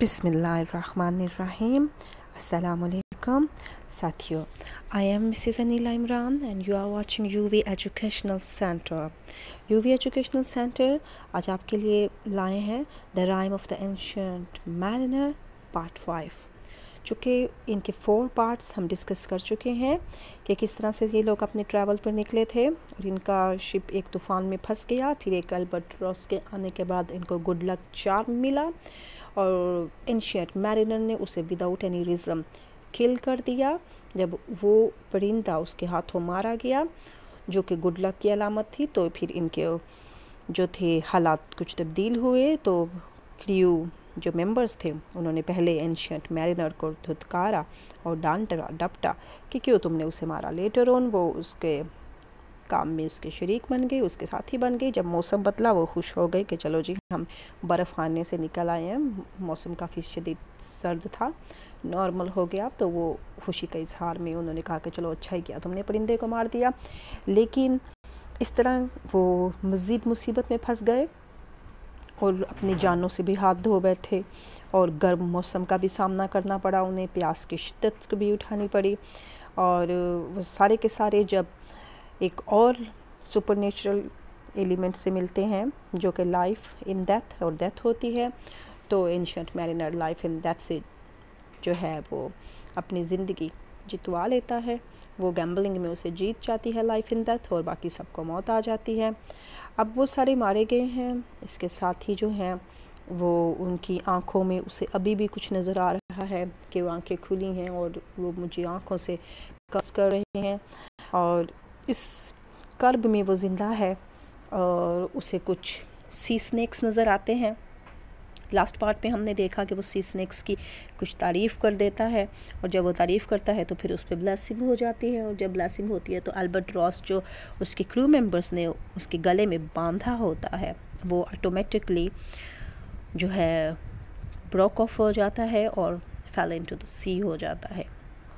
बिसमीम अस्सलाम साथियों I am Mrs Anila Imran and you are watching UV educational centre UV educational centre आज आपके लिए लाए हैं the rime of the ancient mariner part five चूँकि इनके फोर पार्ट्स हम डिस्कस कर चुके हैं कि किस तरह से ये लोग अपने ट्रैवल पर निकले थे और इनका शिप एक तूफ़ान में फंस गया, फिर एक अल्बर्ट रॉस के आने के बाद इनको गुड लक चार्म मिला। और एंशियट मैरिनर ने उसे विदाउट एनी रीज़न किल कर दिया। जब वो परिंदा उसके हाथों मारा गया, जो कि गुड लक की अलामत थी तो फिर इनके जो थे हालात कुछ तब्दील हुए। तो क्रियू जो मेंबर्स थे, उन्होंने पहले एंशियट मैरिनर को धुतकारा और डांटा डपटा कि क्यों तुमने उसे मारा? लेटर ऑन वो उसके काम में उसके शरीक बन गए उसके साथी बन गए जब मौसम बदला, वो खुश हो गए कि चलो जी, हम बर्फ़ खाने से निकल आए हैं। मौसम काफ़ी शदीद सर्द था, नॉर्मल हो गया। तो वो खुशी का इजहार में उन्होंने कहा कि चलो अच्छा ही किया, तुमने परिंदे को मार दिया। लेकिन इस तरह वो मज़ीद मुसीबत में फंस गए और अपनी जानों से भी हाथ धो बैठे और गर्म मौसम का भी सामना करना पड़ा। उन्हें प्यास की शिद्दत भी उठानी पड़ी और वो सारे के सारे जब एक और सुपर नेचुरल एलिमेंट से मिलते हैं, जो कि लाइफ इन डेथ और डेथ होती है। तो ancient mariner life in death से जो है वो अपनी ज़िंदगी जितवा लेता है। वो गैम्बलिंग में उसे जीत जाती है लाइफ इन डेथ और बाकी सबको मौत आ जाती है। अब वो सारे मारे गए हैं। इसके साथ ही जो हैं, वो उनकी आँखों में उसे अभी भी कुछ नज़र आ रहा है कि वो आँखें खुली हैं और वो मुझे आँखों से कस कर रहे हैं। और इस कर्ब में वो ज़िंदा है और उसे कुछ सी स्नैक्स नज़र आते हैं। लास्ट पार्ट में हमने देखा कि वो सी स्नैक्स की कुछ तारीफ़ कर देता है और जब वो तारीफ़ करता है तो फिर उस पर ब्लेसिंग हो जाती है और जब ब्लेसिंग होती है तो अल्बर्ट रॉस जो उसके क्रू मेंबर्स ने उसके गले में बांधा होता है, वो ऑटोमेटिकली जो है ब्रोक ऑफ़ हो जाता है और फेल इनटू द सी हो जाता है।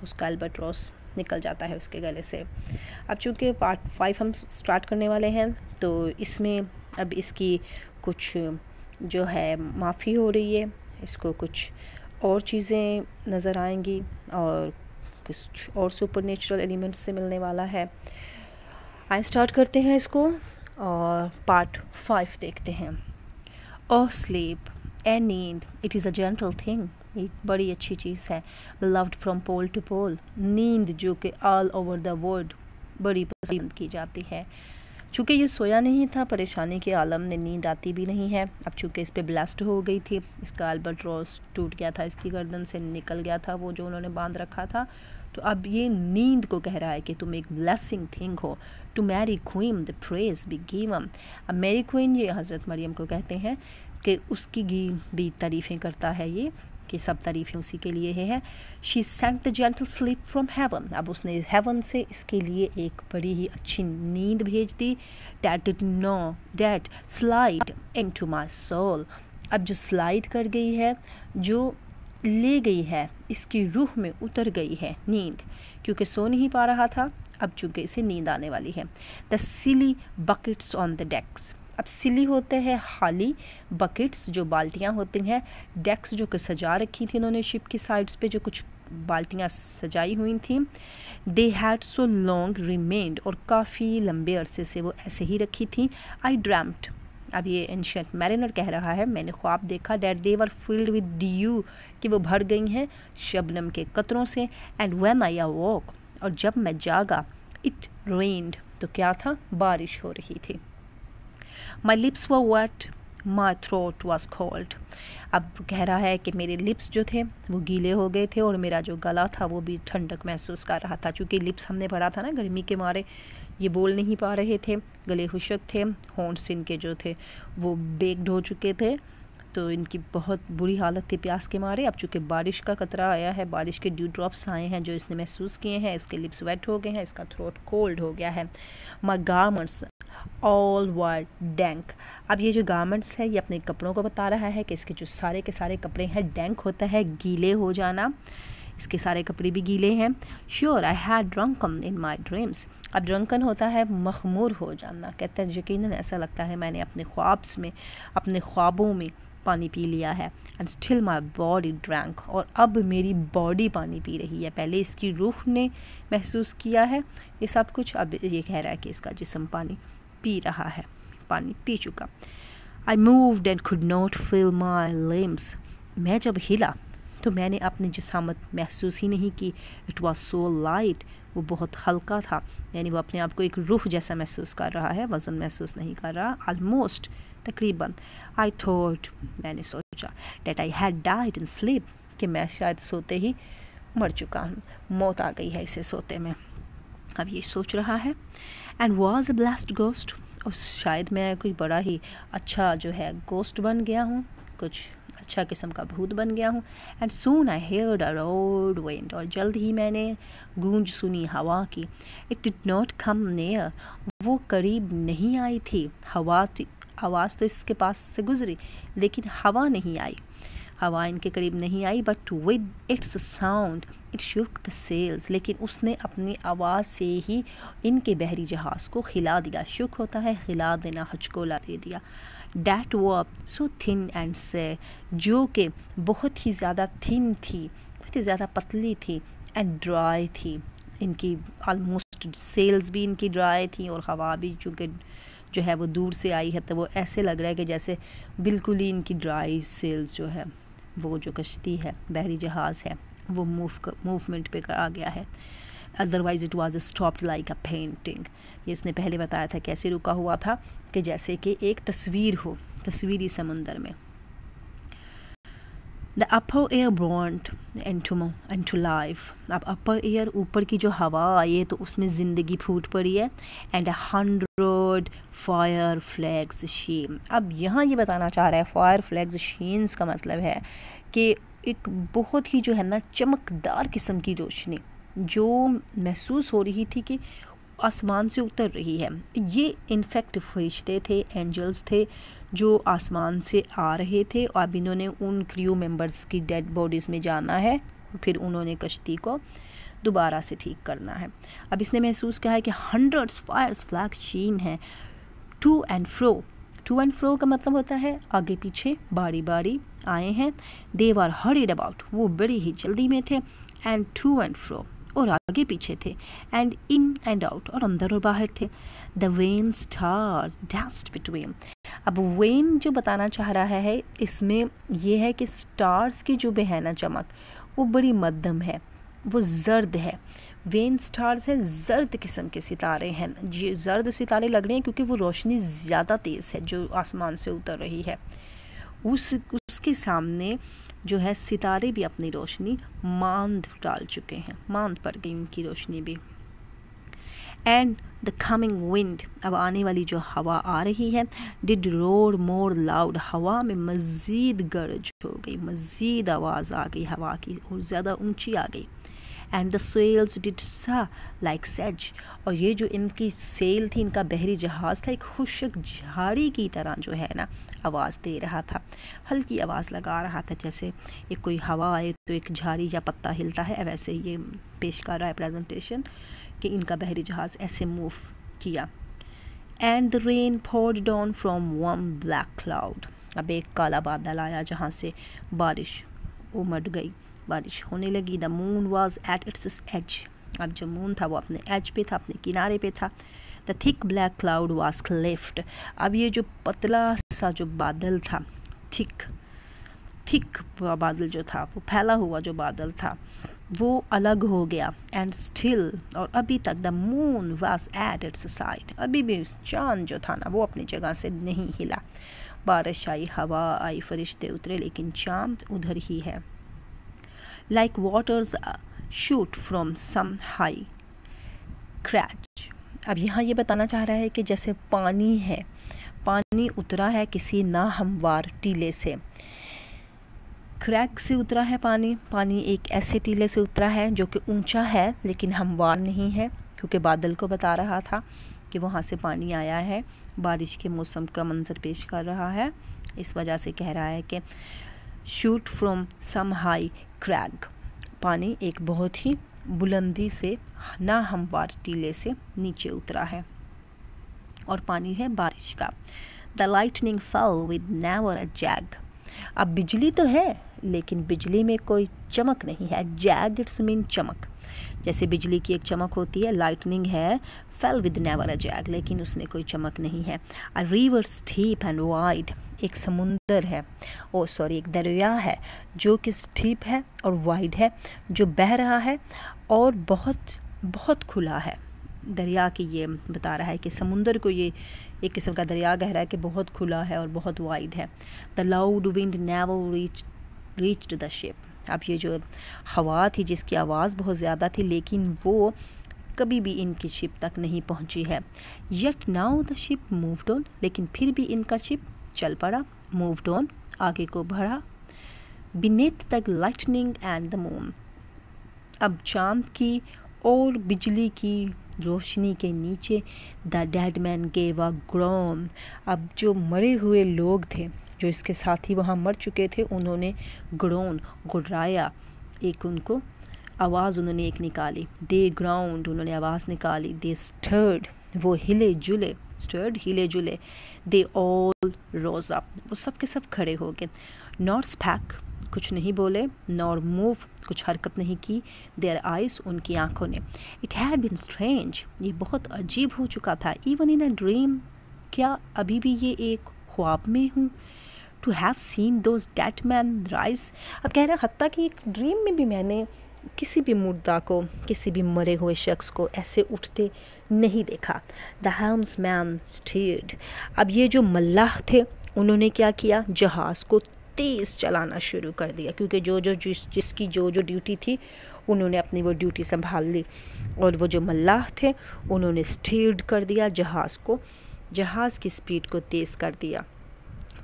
उसका अल्बर्ट रॉस निकल जाता है उसके गले से। अब चूँकि पार्ट फाइव हम स्टार्ट करने वाले हैं तो इसमें अब इसकी कुछ जो है माफ़ी हो रही है, इसको कुछ और चीज़ें नज़र आएँगी और कुछ और सुपर नेचुरल एलिमेंट्स से मिलने वाला है। आए स्टार्ट करते हैं इसको और पार्ट फाइव देखते हैं। ओ स्लीप ए नींद it is a gentle thing एक बड़ी अच्छी चीज़ है। Loved from pole to pole नींद जो कि ऑल ओवर द वर्ल्ड बड़ी पसंद की जाती है। चूँकि ये सोया नहीं था, परेशानी के आलम ने नींद आती भी नहीं है। अब चूँकि इस पर ब्लास्ट हो गई थी, इसका अल्बर्ट रॉस टूट गया था, इसकी गर्दन से निकल गया था, वो जो उन्होंने बाँध रखा था। तो अब ये नींद को कह रहा है कि तुम एक ब्लेसिंग थिंग हो। To Mary queen the praise be given अब मेरी क्वीन ये हज़रत मरियम को कहते हैं कि उसकी भी तारीफ़ें करता है ये। कि सब तारीफ़ें उसी के लिए है। She sent the gentle sleep from heaven अब उसने हेवन से इसके लिए एक बड़ी ही अच्छी नींद भेज दी। That did no that slide into my soul अब जो स्लाइड कर गई है, जो ले गई है, इसकी रूह में उतर गई है नींद, क्योंकि सो नहीं पा रहा था, अब चूँकि इसे नींद आने वाली है। The silly buckets on the decks अब सिली होते हैं हाली बकेट्स जो बाल्टियाँ होती हैं डेक्स जो कि सजा रखी थी इन्होंने शिप की साइड्स पे, जो कुछ बाल्टियाँ सजाई हुई थी। They had so long remained और काफ़ी लंबे अरसे से वो ऐसे ही रखी थी। आई ड्रैम्ड अब ये एंशियंट मैरिनर कह रहा है, मैंने ख्वाब देखा that they were filled with dew कि वो भर गई हैं शबनम के कतरों से। एंड वेन आई वॉक और जब मैं जागा इट रेंड तो क्या था? बारिश हो रही थी। My lips were wet my throat was cold अब कह रहा है कि मेरे लिप्स जो थे, वो गीले हो गए थे और मेरा जो गला था, वो भी ठंडक महसूस कर रहा था। चूँकि लिप्स हमने भरा था ना गर्मी के मारे, ये बोल नहीं पा रहे थे। गले खुशक थे हॉन्ट्स इनके जो थे, वो बेग्ड हो चुके थे। तो इनकी बहुत बुरी हालत थी प्यास के मारे। अब चूँकि बारिश का कतरा आया है, बारिश के ड्यू ड्रॉप्स आए हैं, जो इसने महसूस किए हैं, इसके लिप्स वेट हो गए हैं, इसका थ्रोट कोल्ड हो गया है। My garments all were dank अब ये जो गारमेंट्स है, ये अपने कपड़ों को बता रहा है कि इसके जो सारे के सारे कपड़े हैं डैंक होता है, गीले हो जाना। इसके सारे कपड़े भी गीले हैं। Sure I had drunken in my dreams अब ड्रंकन होता है, मखमूर हो जाना। कहते हैं यकीन ऐसा लगता है मैंने अपने ख्वाब्स में, अपने ख्वाबों में पानी पी लिया है and still my body drank और अब मेरी बॉडी पानी पी रही है। पहले इसकी रूह ने महसूस किया है। ये सब कुछ अब ये कह रहा है कि इसका जिसम पानी पी रहा है। पानी पी चुका। I moved and could not feel my limbs मैं जब हिला तो मैंने अपनी जिसामत महसूस ही नहीं की। इट वॉज़ सो लाइट वो बहुत हल्का था। यानी वो अपने आप को एक रूह जैसा महसूस कर रहा है, वज़न महसूस नहीं कर रहा आलमोस्ट तकरीबन। आई थॉट मैंने सोचा that I had died in sleep कि मैं शायद सोते ही मर चुका हूँ। मौत आ गई है इसे सोते में। अब ये सोच रहा है। And was a blessed ghost और शायद मैं कोई बड़ा ही अच्छा जो है गोस्ट बन गया हूँ। कुछ अच्छा किस्म का भूत बन गया हूँ। And soon I heard a road wind और जल्द ही मैंने गूंज सुनी हवा की। It did not come near वो करीब नहीं आई थी। हवा आवाज़ तो इसके पास से गुजरी, लेकिन हवा नहीं आई। हवा इनके करीब नहीं आई but with its sound it shook the sails लेकिन उसने अपनी आवाज़ से ही इनके बहरी जहाज़ को खिला दिया। शुक होता है खिला देना, हचकोला दे दिया। डैट वो सो थिन एंड से जो कि बहुत ही ज़्यादा थिन थी, बहुत ही ज़्यादा पतली थी एंड ड्राई थी। इनकी आलमोस्ट सेल्स भी इनकी ड्राई थी और हवा भी चूँकि जो है वो दूर से आई है तो वो ऐसे लग रहा है कि जैसे बिल्कुल ही इनकी ड्राई सेल्स जो है, वो जो कश्ती है, बहरी जहाज़ है, वो मूव मूवमेंट पे आ गया है। Otherwise it was stopped like a painting ये इसने पहले बताया था कैसे रुका हुआ था कि जैसे कि एक तस्वीर हो, तस्वीरी समंदर में। The upper air bond and to and to life अब अपर एयर ऊपर की जो हवा आई है तो उसमें ज़िंदगी फूट पड़ी है। And a hundred fire flags sheen अब यहाँ ये बताना चाह रहा है फायर फ्लैग्स शीन्स का मतलब है कि एक बहुत ही जो है ना, चमकदार किस्म की रोशनी, जो महसूस हो रही थी कि आसमान से उतर रही है। ये इनफेक्ट फरिश्ते थे एंजल्स थे, जो आसमान से आ रहे थे। और अब इन्होंने उन क्रू मेंबर्स की डेड बॉडीज़ में जाना है फिर उन्होंने कश्ती को दोबारा से ठीक करना है। अब इसने महसूस किया है कि हंड्रेड्स फायर्स फ्लैग शीन है। To and fro to and fro का मतलब होता है आगे पीछे, बारी बारी आए हैं। देव आर हरीड अबाउट वो बड़ी ही जल्दी में थे। एंड टू एंड फ्रो और आगे पीछे थे एंड इन एंड आउट और अंदर और बाहर थे। The wan stars danced between अब वेन जो बताना चाह रहा है, इसमें यह है कि स्टार्स की जो बहना चमक, वो बड़ी मध्यम है, वो जर्द है। वेन स्टार्स है, जर्द किस्म के सितारे हैं। ये जर्द सितारे लग रहे हैं क्योंकि वो रोशनी ज़्यादा तेज़ है जो आसमान से उतर रही है। उस, उसके सामने जो है सितारे भी अपनी रोशनी मांद डाल चुके हैं। मांद पड़ गई उनकी रोशनी भी। एंड द कमिंग विंड अब आने वाली जो हवा आ रही है डिड रोड मोर लाउड हवा में मज़ीद गरज हो गई, मज़ीद आवाज़ आ गई, हवा की और ज़्यादा ऊँची आ गई। And the sails did sigh like says और ये जो इनकी सेल थी, इनका बहरी जहाज़ था, एक खुशक झाड़ी की तरह जो है ना आवाज़ दे रहा था। हल्की आवाज़ लगा रहा था, जैसे एक कोई हवा आए तो एक झाड़ी या पत्ता हिलता है। वैसे ये पेश कर रहा है प्रेजेंटेशन कि इनका बहरी जहाज़ ऐसे मूव किया। And the rain poured down from one black cloud अब एक काला बादल आया जहाँ से बारिश उमड़ गई। बारिश होने लगी। The moon was at its edge अब जो मून था वो अपने एज पे था, अपने किनारे पे था। The thick black cloud was cleft अब ये जो पतला सा जो बादल था, थिक थिक बादल जो था, वो फैला हुआ जो बादल था, वो अलग हो गया। एंड स्टिल और अभी तक the moon was at its side अभी भी चाँद जो था ना, वो अपनी जगह से नहीं हिला। बारिश आई, हवा आई, फरिश्ते उतरे, लेकिन चाँद उधर ही है। Like waters shoot from some high crag अब यहाँ ये बताना चाह रहा है कि जैसे पानी है पानी उतरा है किसी ना हमवार टीले से। क्रैक से उतरा है पानी। पानी एक ऐसे टीले से उतरा है जो कि ऊँचा है, लेकिन हमवार नहीं है, क्योंकि बादल को बता रहा था कि वहाँ से पानी आया है। बारिश के मौसम का मंजर पेश कर रहा है। इस वजह से कह रहा है कि shoot from some high crag. पानी एक बहुत ही बुलंदी से ना हमवार टीले से नीचे उतरा है। और पानी है बारिश का। The lightning fell with never a jag अब बिजली तो है, लेकिन बिजली में कोई चमक नहीं है। जैग इट्स मीन चमक। जैसे बिजली की एक चमक होती है लाइटनिंग है fell with never a jag लेकिन उसमें कोई चमक नहीं है। A river steep and wide एक समुंदर है। ओ सॉरी एक दरिया है, जो कि स्टीप है और वाइड है, जो बह रहा है और बहुत बहुत खुला है। दरिया की ये बता रहा है कि समुंदर को ये एक किस्म का दरिया कह रहा है कि बहुत खुला है और बहुत वाइड है। The loud wind never reach reached the ship अब ये जो हवा थी, जिसकी आवाज़ बहुत ज़्यादा थी, लेकिन वो कभी भी इनकी शिप तक नहीं पहुँची है। Yet now the ship moved on लेकिन फिर भी इनका शिप चल पड़ा मूव्ड ऑन आगे को बढ़ा। बिनेथ तक लाइटनिंग एंड द मून अब चाँद की और बिजली की रोशनी के नीचे the dead men gave a groan अब जो मरे हुए लोग थे, जो इसके साथ ही वहाँ मर चुके थे, उन्होंने ग्रोन गुर्राया। एक उनको आवाज़ उन्होंने एक निकाली। दे ग्राउंड उन्होंने आवाज़ निकाली। दे स्टर्ड वो हिले जुले स्टर्ड हिले जुले। दे ऑल रोज अप वो सब के सब खड़े हो गए। नॉट स्पैक कुछ नहीं बोले नॉर मूव कुछ हरकत नहीं की देयर आइज़ उनकी आँखों ने। इट हैड बिन स्ट्रेंज ये बहुत अजीब हो चुका था। इवन इन अ ड्रीम क्या अभी भी ये एक ख्वाब में हूँ? To have seen those dead men rise अब कह रहे हत्या कि एक ड्रीम में भी मैंने किसी भी मुर्दा को, किसी भी मरे हुए शख्स को ऐसे उठते नहीं देखा। द हेम्स मैन स्टीर्ड अब ये जो मल्लाह थे, उन्होंने क्या किया? जहाज़ को तेज़ चलाना शुरू कर दिया, क्योंकि जो जो जिस, जिसकी जो जो ड्यूटी थी, उन्होंने अपनी वो ड्यूटी संभाल ली। और वो जो मल्लाह थे, उन्होंने स्टीर्ड कर दिया जहाज़ को, जहाज़ की स्पीड को तेज़ कर दिया।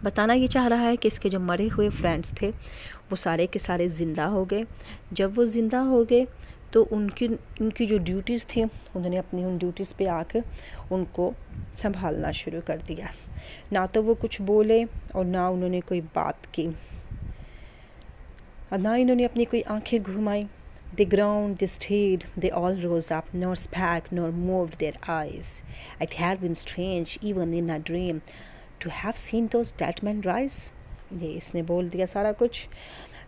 बताना ये चाह रहा है कि इसके जो मरे हुए फ्रेंड्स थे, वो सारे के सारे ज़िंदा हो गए। जब वो ज़िंदा हो गए तो उनकी उनकी जो ड्यूटीज़ थी, उन्होंने अपनी उन ड्यूटीज़ पे आकर उनको संभालना शुरू कर दिया। ना तो वो कुछ बोले और ना उन्होंने कोई बात की। ना इन्होंने अपनी कोई आँखें घुमाई। The ground the stayed the all rose up nor spake nor move their eyes it had been strange even in a dream to have seen those dead men rise ये इसने बोल दिया सारा कुछ।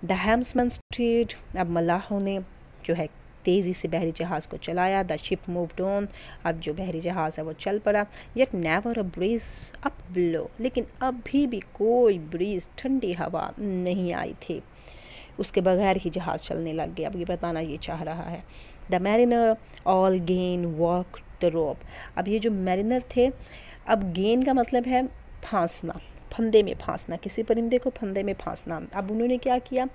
द हेम्समैन स्ट्रीट अब मलाहों ने जो है तेज़ी से बहरी जहाज़ को चलाया। द शिप मूव्ड ऑन अब जो बहरी जहाज़ है वो चल पड़ा। Yet never a breeze up blow लेकिन अभी भी कोई ब्रीज ठंडी हवा नहीं आई थी। उसके बगैर ही जहाज़ चलने लग गया। अब ये बताना ये चाह रहा है। The mariner all gan walk the rope अब ये जो मैरिनर थे, अब गेन का मतलब है फांसना। फंदे में फांसना। किसी परिंदे को फंदे में फांसना। अब उन्होंने क्या किया?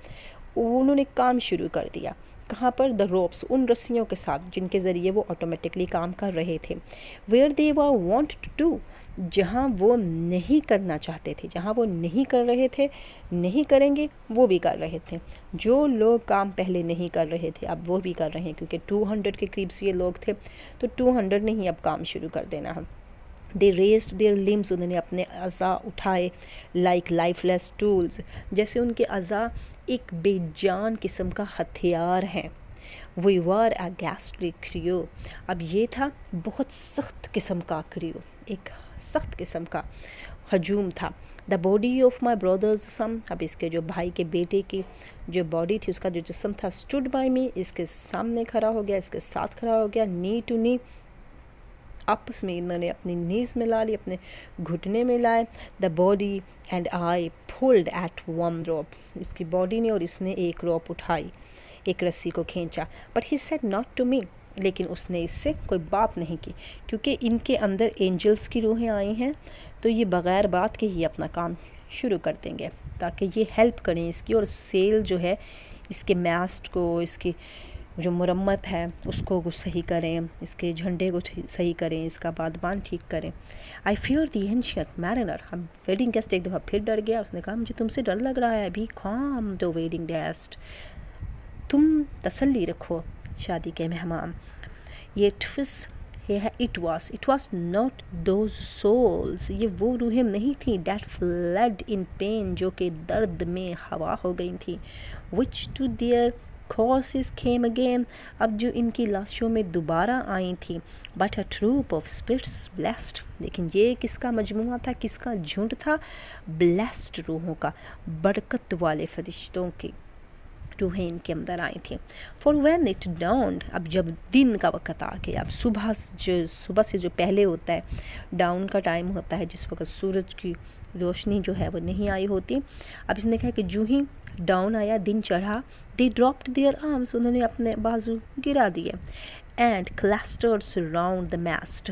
उन्होंने काम शुरू कर दिया। कहाँ पर द रोप्स उन रस्सियों के साथ जिनके ज़रिए वो ऑटोमेटिकली काम कर रहे थे। वेयर दे वा वॉन्ट टू डू जहाँ वो नहीं करना चाहते थे, जहाँ वो नहीं कर रहे थे, नहीं करेंगे, वो भी कर रहे थे। जो लोग काम पहले नहीं कर रहे थे, अब वो भी कर रहे हैं, क्योंकि 200 के करीब से ये लोग थे तो 200 ने ही अब काम शुरू कर देना है। दे रेस्ड देयर लिम्स उन्होंने अपने अज़ा उठाए लाइक लाइफलेस टूल्स जैसे उनके अज़ा एक बेजान किस्म का हथियार हैं। We were a gastric Creo अब ये था बहुत सख्त किस्म का क्रियो एक सख्त किस्म का हजूम था। The body of my brothers son अब इसके जो भाई के बेटे की जो बॉडी थी, उसका जो जिसम था स्टूड बाई मी इसके सामने खड़ा हो गया, इसके साथ खड़ा हो गया नी टू नी आपस में इन्होंने अपनी नीज में ला, अपने घुटने में लाए the body and I fold at one rope इसकी बॉडी ने और इसने एक रॉप उठाई, एक रस्सी को खींचा। But he said nought to me लेकिन उसने इससे कोई बात नहीं की, क्योंकि इनके अंदर एंजल्स की रूहें आई हैं तो ये बग़ैर बात के ही अपना काम शुरू कर देंगे, ताकि ये हेल्प करें इसकी। और सेल जो है, इसके मैस्ट को, इसकी जो मुरम्मत है, उसको सही करें, इसके झंडे को सही करें, इसका बादबान ठीक करें। I fear thee ancient mariner हम वेडिंग गेस्ट एक दफ़ा फिर डर गया। उसने कहा, मुझे तुमसे डर लग रहा है। अभी खाम दो वेडिंग गेस्ट तुम तसल्ली रखो शादी के मेहमान. ये ट्विस ये है it was it was not those souls ये वो रूहें नहीं थी डैट फ्लड इन पेन जो कि दर्द में हवा हो गई थी। Which to their corpses came again. अब जो इनकी लाशों में दोबारा आई थी but a troop of spirits blessed लेकिन ये किसका मजमूआ था? किसका झुंड था? ब्लेस्ड रूहों का, बरकत वाले फरिश्तों की रूहें इनके अंदर आई थी। फॉर वैन इट डाउन अब जब दिन का वक्त आ गया, अब सुबह जो, सुबह से जो पहले होता है डाउन का टाइम होता है, जिस वक्त सूरज की रोशनी जो है वो नहीं आई होती। अब इसने कहा कि जो डाउन आया, दिन चढ़ा दे ड्रॉप्ड देयर आर्म्स उन्होंने अपने बाजू गिरा दिए and clusters round the mast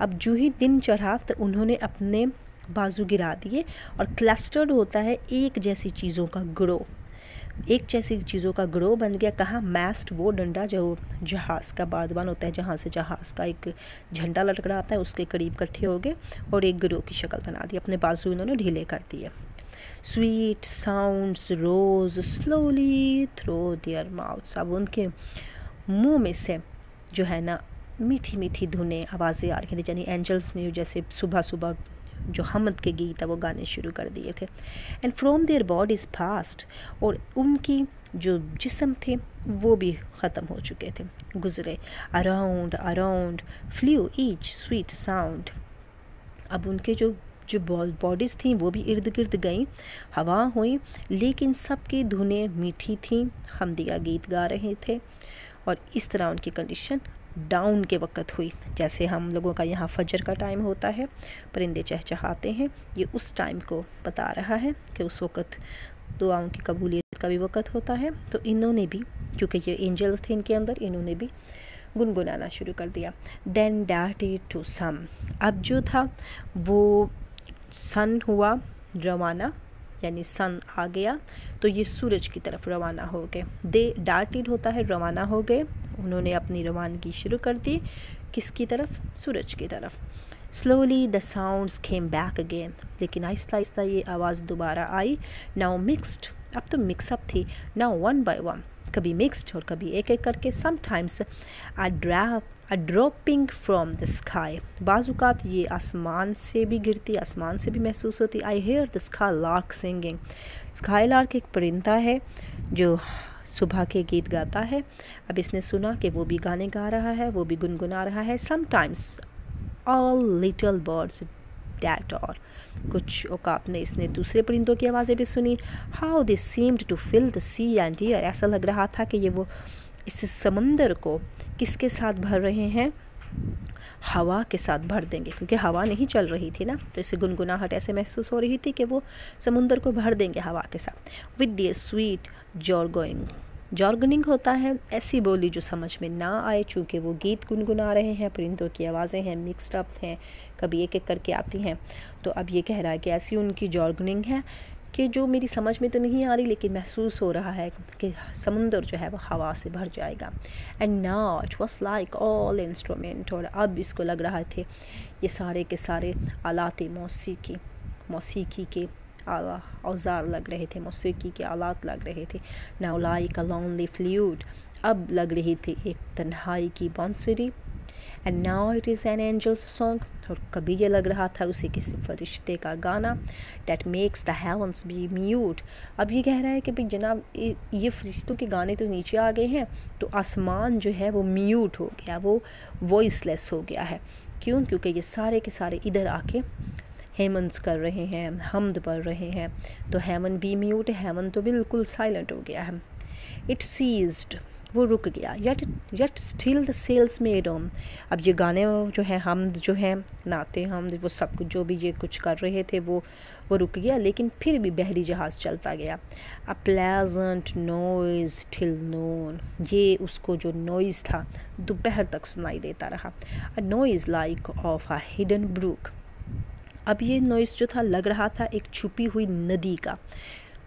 अब जो ही दिन चढ़ा तो उन्होंने अपने बाजू गिरा दिए, और क्लस्टर्ड होता है एक जैसी चीज़ों का ग्रो। एक जैसी चीज़ों का ग्रो बन गया, कहाँ? मैस्ट वो डंडा जो जहाज़ का बादवान होता है, जहाँ से जहाज़ का एक झंडा लटक रहा आता है, उसके करीब इकट्ठे हो गए, और एक ग्रो की शक्ल बना दी, अपने बाजू इन्होंने ढीले कर दिए। Sweet sounds rose slowly through their mouths अब उनके मुँह में से जो है ना, मीठी मीठी धुने, आवाज़ें आ रही थी। यानी एंजल्स ने जैसे सुबह सुबह जो हमद के गीत है, वो गाने शुरू कर दिए थे। And from their bodies fast और उनकी जो जिसम थे, वो भी ख़त्म हो चुके थे। गुज़रे around around flew each sweet sound अब उनके जो जो बॉडीज़ थी, वो भी इर्द गिर्द गई, हवा हुई, लेकिन सबकी धुनें मीठी थी, हम दिया गीत गा रहे थे। और इस तरह उनकी कंडीशन डाउन के वक्त हुई, जैसे हम लोगों का यहाँ फजर का टाइम होता है, परिंदे चहचहाते हैं, ये उस टाइम को बता रहा है कि उस वक़्त दुआओं की कबूलियत का भी वक़्त होता है। तो इन्होंने भी, क्योंकि ये एंजल्स थे इनके अंदर, इन्होंने भी गुनगुनाना शुरू कर दिया। देन डैटी टू सम अब जो था, वो सन हुआ रवाना, यानी सन आ गया तो ये सूरज की तरफ़ रवाना हो गए। दे डार्टिड होता है, रवाना हो गए। उन्होंने अपनी रवानगी शुरू कर दी, किसकी तरफ़? सूरज की तरफ़। Slowly the sounds came back again लेकिन आहिस्ता आहिस्ता ये आवाज़ दोबारा आई। नाउ मिक्सड अब तो मिक्सअप थी। नाउ वन बाय वन कभी मिक्सड और कभी एक एक करके sometimes a drop a dropping from the sky बाज़ात ये आसमान से भी गिरती, आसमान से भी महसूस होती। I hear the skylark singing skylark एक परिंदा है, जो सुबह के गीत गाता है। अब इसने सुना कि वो भी गाने गा रहा है, वो भी गुनगुना रहा है। Sometimes all little birds that और कुछ औकात में इसने दूसरे परिंदों की आवाज़ें भी सुनी। How this seemed to fill the sea and air ऐसा लग रहा था कि ये वो इस समंदर को किसके साथ भर रहे हैं? हवा के साथ भर देंगे, क्योंकि हवा नहीं चल रही थी ना तो इसे गुनगुनाहट ऐसे महसूस हो रही थी कि वो समुंदर को भर देंगे हवा के साथ। With their sweet jargoning jargoning होता है, ऐसी बोली जो समझ में ना आए, चूँकि वो गीत गुनगुना रहे हैं, परिंदों की आवाज़ें हैं मिक्सड अप हैं, कभी एक एक करके आती हैं। तो अब ये कह रहा है कि ऐसी उनकी जॉर्गनिंग है कि जो मेरी समझ में तो नहीं आ रही, लेकिन महसूस हो रहा है कि समुंदर जो है वो हवा से भर जाएगा। And now it was like all instrument और अब इसको लग रहा थे ये सारे के सारे आलात मौसीकी मौसीकी के आला, औज़ार लग रहे थे, मौसीकी के आलात लग रहे थे। Now like a lonely flute अब लग रही थी एक तन्हाई की बांसुरी। And now it is an angel's song और कभी ये लग रहा था उसे किसी फरिश्ते का गाना that makes the heavens be mute अब ये कह रहा है कि भाई जनाब, ये फरिश्तों के गाने तो नीचे आ गए हैं तो आसमान जो है वो म्यूट हो गया, वो वॉइसलेस हो गया है। क्यों? क्योंकि ये सारे के सारे इधर आके हेमंस कर रहे हैं, हमद पढ़ रहे हैं। तो हेमन बी म्यूट हेमन तो बिल्कुल साइलेंट हो गया है। इट सीज्ड वो रुक गया। Yet yet still the sails made on अब ये गाने जो है, हम जो है, नाते हम, वो सब कुछ, जो भी ये कुछ कर रहे थे, वो वो रुक गया, लेकिन फिर भी बहरी जहाज़ चलता गया। A pleasant noise till noon ये उसको जो नॉइज़ था, दोपहर तक सुनाई देता रहा। A noise like of a hidden brook अब ये नॉइज़ जो था, लग रहा था एक छुपी हुई नदी का।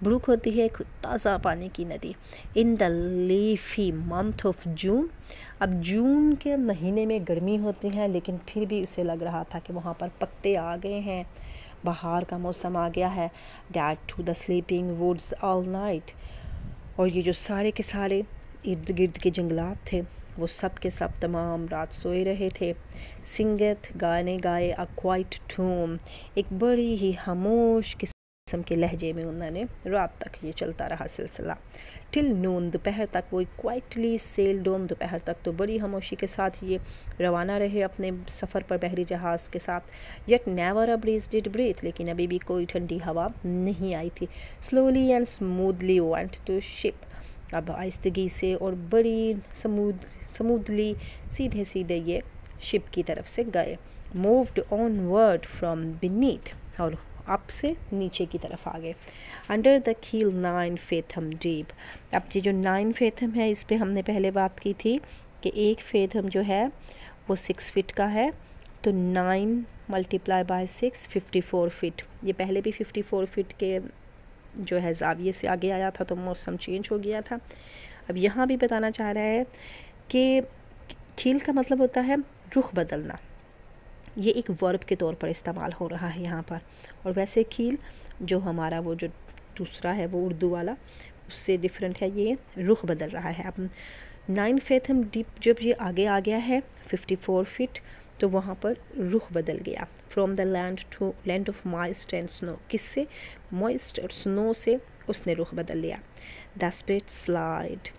ब्रुक होती है एक ताज़ा पानी की नदी। In the leafy month of June. अब जून के महीने में गर्मी होती है, लेकिन फिर भी इसे लग रहा था कि वहाँ पर पत्ते आ गए हैं। बाहर का मौसम आ गया है। That to the sleeping woods all night और ये जो सारे के सारे इर्द गिर्द के जंगलात थे, वो सब के सब तमाम रात सोए रहे थे। सिंगत गाने गाए अ क्वाइट ठूम एक बड़ी ही खामोश किस्म के लहजे में उन्होंने रात तक ये चलता रहा सिलसिला। टिल नून दोपहर तक वो क्वाइटली सेल डोम दोपहर तक तो बड़ी खामोशी के साथ ये रवाना रहे अपने सफ़र पर बहरी जहाज़ के साथ। Yet never a breeze did breathe लेकिन अभी भी कोई ठंडी हवा नहीं आई थी। Slowly and smoothly went to ship अब आहिस्तगी से और बड़ी समूद, समूदली सीधे सीधे ये शिप की तरफ़ से गए। Moved onward from beneath और अप से नीचे की तरफ़ आ गए under the keel nine fathom deep अब ये जो नाइन फेथम है, इस पर हमने पहले बात की थी कि एक फेथम जो है, वो सिक्स फिट का है। तो nine multiply by six fifty four feet ये पहले भी फिफ्टी फोर फिट के जो है, जाविये से आगे आया था तो मौसम चेंज हो गया था। अब यहाँ भी बताना चाह रहा है कि खील का मतलब होता है रुख बदलना। ये एक वर्ब के तौर पर इस्तेमाल हो रहा है यहाँ पर। और वैसे खील जो हमारा वो जो दूसरा है, वो उर्दू वाला, उससे डिफरेंट है, ये रुख बदल रहा है। अब नाइन फेथम डीप जब ये आगे आ गया है फिफ्टी फोर फिट तो वहाँ पर रुख बदल गया। From the land to land of moist and snow किससे? मॉइस्ट और स्नो से उसने रुख बदल लिया। The spirit slide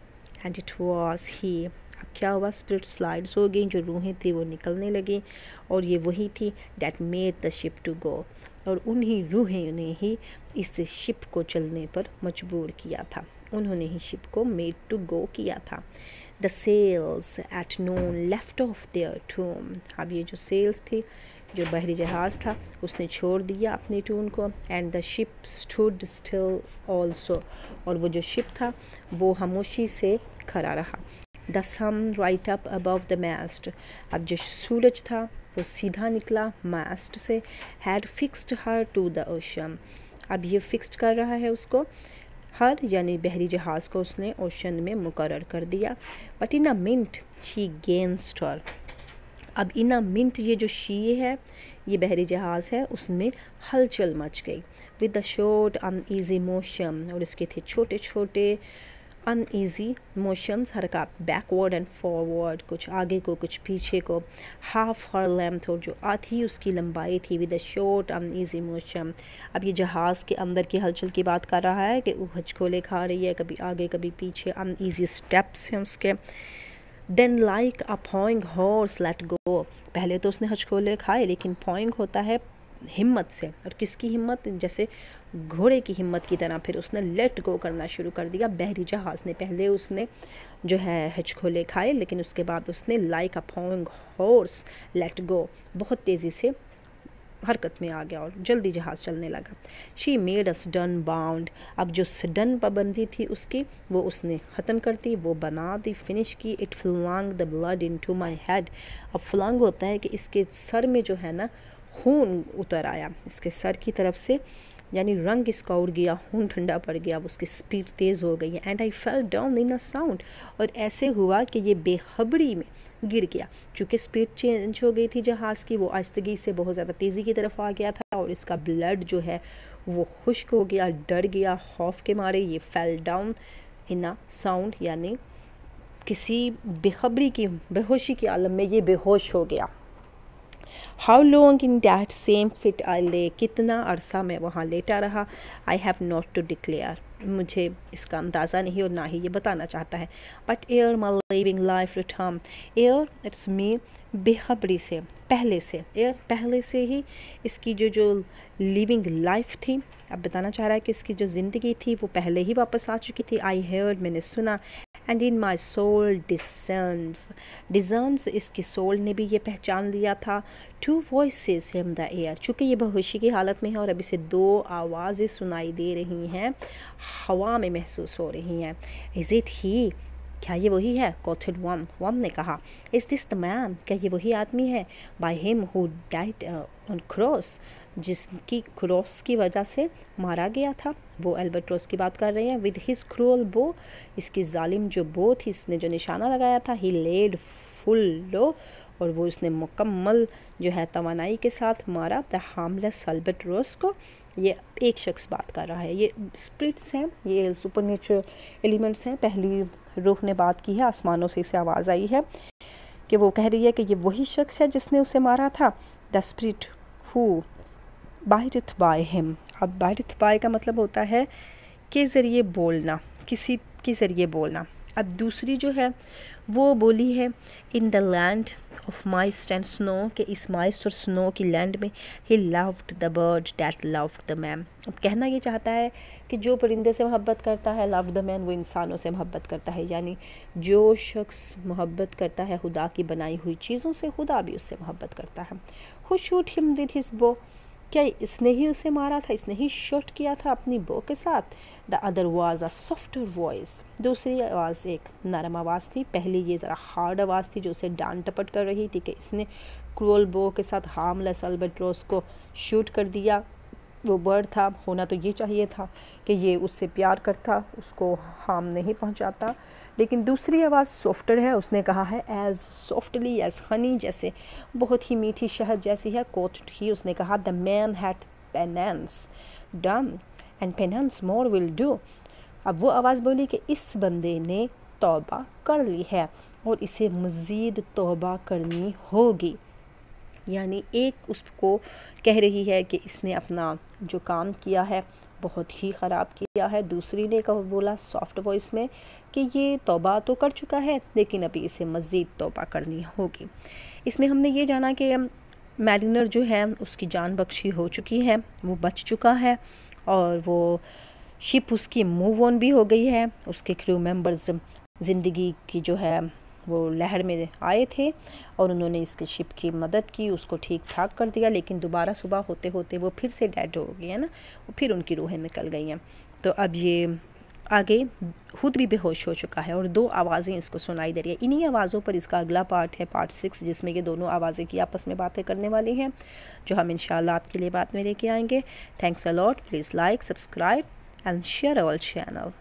and it was he अब क्या हुआ? स्पिरिट स्लाइड्स हो गई, जो रूहें थी वो निकलने लगी और ये वही थी that made the ship to go और उन्हीं रूहें ने ही इस शिप को चलने पर मजबूर किया था। उन्होंने ही शिप को मेड टू गो किया था। The sails at noon left off their tune अब ये जो सेल्स थी, जो बहरी जहाज़ था, उसने छोड़ दिया अपनी टून को and the ship stood still also और वो जो शिप था, वो खामोशी से खड़ा रहा। The sun right up above the mast. अब जो सूरज था, वो सीधा निकला मैस्ट से, had fixed her to the ocean. अब ये फिक्स्ड कर रहा है उसको, हर, यानी बहरी जहाज़ को उसने ओशन में मुकर कर दिया। But in a minute she against her अब इन अ मिनट ये जो शी है, ये बहरी जहाज़ है, उसमें हलचल मच गई। With the short uneasy motion और इसके थे छोटे छोटे अनईजी मोशंस हरकत बैकवर्ड एंड फॉरवर्ड कुछ आगे को, कुछ पीछे को हाफ़ हर लेंथ और जो आधी उसकी लंबाई थी with a short uneasy motion अब ये जहाज़ के अंदर की हलचल की बात कर रहा है कि हचकोले खा रही है, कभी आगे, कभी पीछे अनईजी स्टेप्स हैं उसके. Then like a pawing horse let go पहले तो उसने हचकोले खाए, लेकिन पॉइंग होता है हिम्मत से. और किसकी हिम्मत? जैसे घोड़े की हिम्मत की तरह फिर उसने लेट गो करना शुरू कर दिया। बहरी जहाज़ ने पहले उसने जो है हचखोले खाए, लेकिन उसके बाद उसने like a pawing horse let go बहुत तेज़ी से हरकत में आ गया और जल्दी जहाज़ चलने लगा। She made a sudden bound अब जो सडन पाबंदी थी उसकी, वो उसने ख़त्म कर दी, वो बना दी फिनिश की। It flung the blood into my head अब फ्लंग होता है कि इसके सर में जो है ना खून उतर आया। इसके सर की तरफ़ से यानी रंग इसका उड़ गया, खून ठंडा पड़ गया उसकी स्पीड तेज़ हो गई and I fell down in a sound और ऐसे हुआ कि ये बेखबरी में गिर गया। चूँकि स्पीड चेंज हो गई थी जहाज़ की, वो आस्तगी से बहुत ज़्यादा तेज़ी की तरफ़ आ गया था और इसका ब्लड जो है, वो खुश्क हो गया, डर गया, खौफ के मारे। ये fell down in a sound यानी किसी बेखबरी की, बेहोशी के आलम में ये बेहोश हो गया। How long in that same fit I lay, कितना अरसा मैं वहाँ लेटा रहा? I have not to declare मुझे इसका अंदाज़ा नहीं और ना ही ये बताना चाहता है। But ere my living life return ere it's me बेखबरी से, पहले से एयर पहले से ही इसकी जो जो लिविंग लाइफ थी, अब बताना चाह रहा है कि इसकी जो ज़िंदगी थी, वो पहले ही वापस आ चुकी थी। आई हेयर्ड मैंने सुना एंड इन माई सोल डिसर्न्स डिजर्न्स इसकी सोल ने भी ये पहचान लिया था। Two voice in the air चूँकि ये बेहोशी की हालत में है और अभी से दो आवाज़ें सुनाई दे रही हैं, हवा में महसूस हो रही हैं। इज़ इट ही क्या ये वही है? कोथिड वन वन ने कहा इस दिस द मैन क्या ये वही आदमी है? By him who died on cross जिसकी क्रॉस की वजह से मारा गया था। वो एल्बर्ट्रोस की बात कर रहे हैं। विद हिज क्रूअल बो इसकी जालिम जो बो थी, इसने जो निशाना लगाया था ही लेड फुल लो और वो उसने मुकम्मल जो है तोानाई के साथ मारा द हार्मलेस एल्बर्ट्रोस को। ये एक शख्स बात कर रहा है। ये स्प्रिट्स हैं, ये सुपर नेचुरल एलिमेंट्स हैं। पहली रूह ने बात की है, आसमानों से इसे आवाज़ आई है कि वो कह रही है कि ये वही शख्स है जिसने उसे मारा था। The spirit who bide by him अब बाय का मतलब होता है के ज़रिए बोलना, किसी के ज़रिए बोलना। अब दूसरी जो है, वो बोली है in the land of mist and snow के इस माइस्ट और स्नो की लैंड में he loved the bird that loved the man अब कहना ये चाहता है कि जो परिंदे से मोहब्बत करता है लव द मैन वो इंसानों से मोहब्बत करता है। यानी जो शख्स मोहब्बत करता है, खुदा की बनाई हुई चीज़ों से, खुदा भी उससे मोहब्बत करता है। Who shoot him with his bow क्या इसने ही उसे मारा था? इसने ही शूट किया था अपनी बो के साथ? The other was a soft voice दूसरी आवाज़ एक नरम आवाज़ थी। पहली ये ज़रा हार्ड आवाज़ थी जो उसे डांट टपट कर रही थी कि इसने क्रोल बो के साथ हार्मलेस अल्बेट्रोस को शूट कर दिया। वो बर्ड था। होना तो ये चाहिए था कि ये उससे प्यार करता, उसको हार्म नहीं पहुंचाता। लेकिन दूसरी आवाज़ सॉफ्टर है, उसने कहा है एज़ सॉफ्टली एज़ हनी जैसे, बहुत ही मीठी शहद जैसी है कोट ही उसने कहा the man hath penance done and penance more will do अब वो आवाज़ बोली कि इस बंदे ने तौबा कर ली है और इसे मज़ीद तौबा करनी होगी। यानी एक उसको कह रही है कि इसने अपना जो काम किया है, बहुत ही ख़राब किया है। दूसरी ने कहा बोला सॉफ्ट वॉइस में कि ये तोबा तो कर चुका है, लेकिन अभी इसे मज़ीद तोबा करनी होगी। इसमें हमने ये जाना कि मैरिनर जो है, उसकी जान बख्शी हो चुकी है, वो बच चुका है और वो शिप उसकी मूव ऑन भी हो गई है। उसके क्रू मेंबर्स ज़िंदगी की जो है वो लहर में आए थे और उन्होंने इसके शिप की मदद की, उसको ठीक ठाक कर दिया, लेकिन दोबारा सुबह होते होते वो फिर से डेड हो गए हैं ना? फिर उनकी रूहें निकल गई हैं। तो अब ये आगे खुद भी बेहोश हो चुका है और दो आवाज़ें इसको सुनाई दे रही है। इन्हीं आवाज़ों पर इसका अगला पार्ट है, पार्ट सिक्स, जिसमें ये दोनों आवाज़ें की आपस में बातें करने वाली हैं, जो हम इन आपके लिए बात में लेके आएँगे। Thanks a lot please like subscribe and share our channel